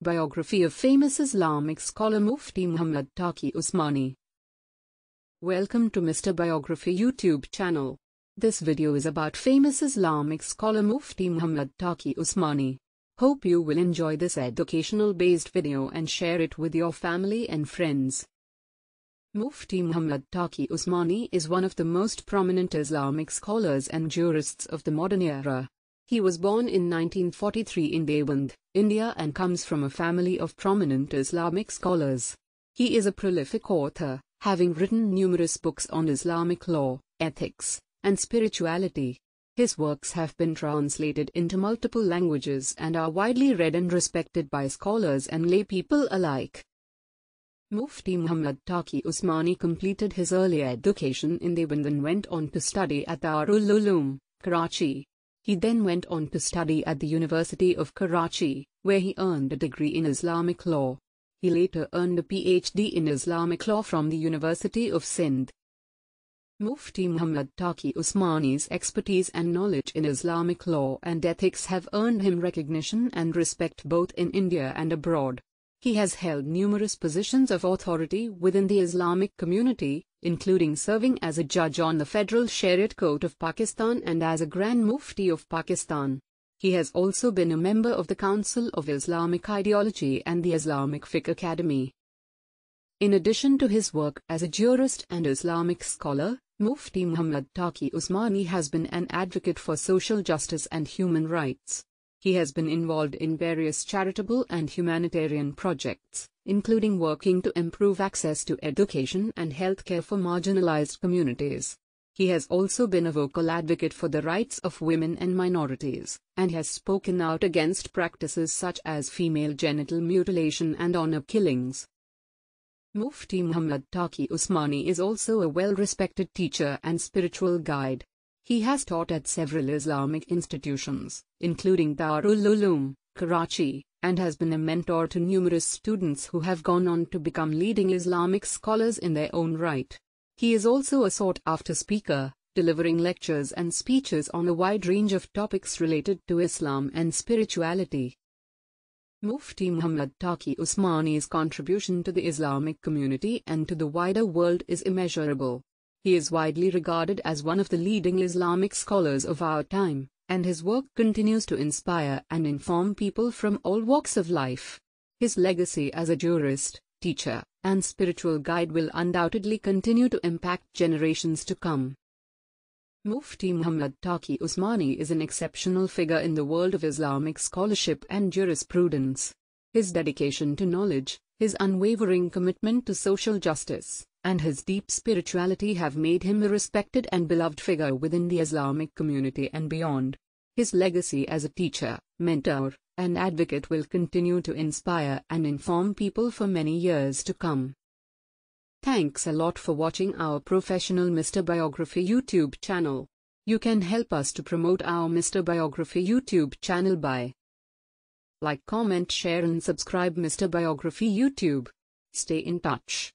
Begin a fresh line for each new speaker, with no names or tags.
Biography of famous Islamic scholar Mufti Muhammad Taqi Usmani. Welcome to Mr. Biography YouTube channel. This video is about famous Islamic scholar Mufti Muhammad Taqi Usmani. Hope you will enjoy this educational based video and share it with your family and friends. Mufti Muhammad Taqi Usmani is one of the most prominent Islamic scholars and jurists of the modern era. He was born in 1943 in Deoband, India and comes from a family of prominent Islamic scholars. He is a prolific author, having written numerous books on Islamic law, ethics, and spirituality. His works have been translated into multiple languages and are widely read and respected by scholars and laypeople alike. Mufti Muhammad Taqi Usmani completed his early education in Deoband and went on to study at Darul Uloom, Karachi. He then went on to study at the University of Karachi, where he earned a degree in Islamic law. He later earned a PhD in Islamic law from the University of Sindh. Mufti Muhammad Taqi Usmani's expertise and knowledge in Islamic law and ethics have earned him recognition and respect both in India and abroad. He has held numerous positions of authority within the Islamic community, including serving as a judge on the Federal Shariat Court of Pakistan and as a Grand Mufti of Pakistan. He has also been a member of the Council of Islamic Ideology and the Islamic Fiqh Academy. In addition to his work as a jurist and Islamic scholar, Mufti Muhammad Taqi Usmani has been an advocate for social justice and human rights. He has been involved in various charitable and humanitarian projects, including working to improve access to education and healthcare for marginalized communities. He has also been a vocal advocate for the rights of women and minorities, and has spoken out against practices such as female genital mutilation and honor killings. Mufti Muhammad Taqi Usmani is also a well-respected teacher and spiritual guide. He has taught at several Islamic institutions, including Darul Uloom, Karachi, and has been a mentor to numerous students who have gone on to become leading Islamic scholars in their own right. He is also a sought-after speaker, delivering lectures and speeches on a wide range of topics related to Islam and spirituality. Mufti Muhammad Taqi Usmani's contribution to the Islamic community and to the wider world is immeasurable. He is widely regarded as one of the leading Islamic scholars of our time, and his work continues to inspire and inform people from all walks of life. His legacy as a jurist, teacher, and spiritual guide will undoubtedly continue to impact generations to come. Mufti Muhammad Taqi Usmani is an exceptional figure in the world of Islamic scholarship and jurisprudence. His dedication to knowledge, his unwavering commitment to social justice, and his deep spirituality have made him a respected and beloved figure within the Islamic community and beyond. His legacy as a teacher, mentor, and advocate will continue to inspire and inform people for many years to come. Thanks a lot for watching our professional Mr. Biography YouTube channel. You can help us to promote our Mr. Biography YouTube channel by like, comment, share and subscribe Mr. Biography YouTube. Stay in touch.